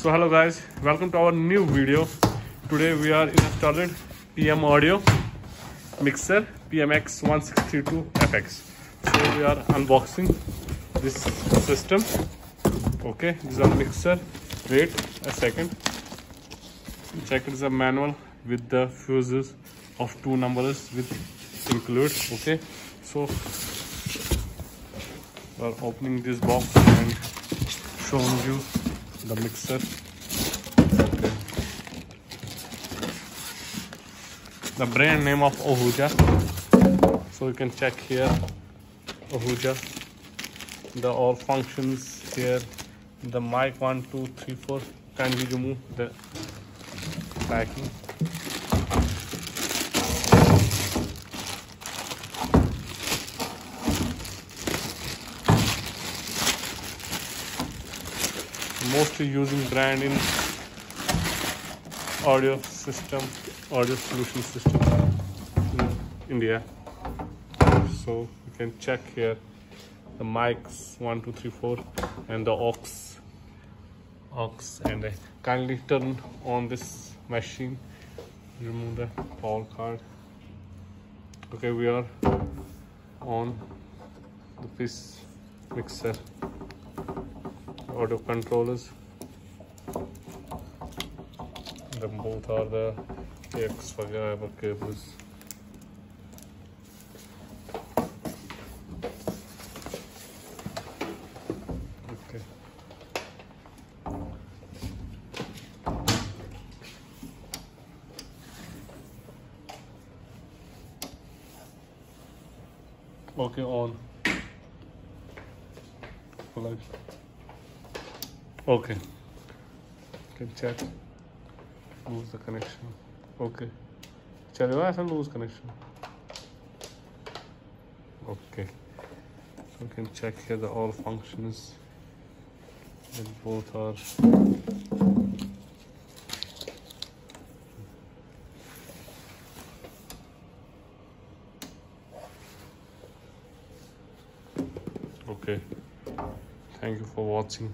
so hello guys. Welcome to our new video. Today we are installed pm audio mixer pmx 162 fx so we are unboxing this system. Okay this is a mixer. Wait a second. Check it is a manual with the fuses of two numbers with include. Okay so we are opening this box and showing you the mixer. Okay. the brand name of Ahuja. So you can check here. Ahuja. The all functions here. The mic one two three four. Kindly remove the packing mostly using brand in audio system audio solution system in India. So you can check here the mics one two three four and the aux aux and uh, kindly turn on this machine remove the power card okay we are on the fish mixer auto controllers the both are the X fiber cables. Okay. Okay on. Plug okay can check lose the connection okay चल रहा है lose connection okay so you can check here the all functions and both are okay thank you for watching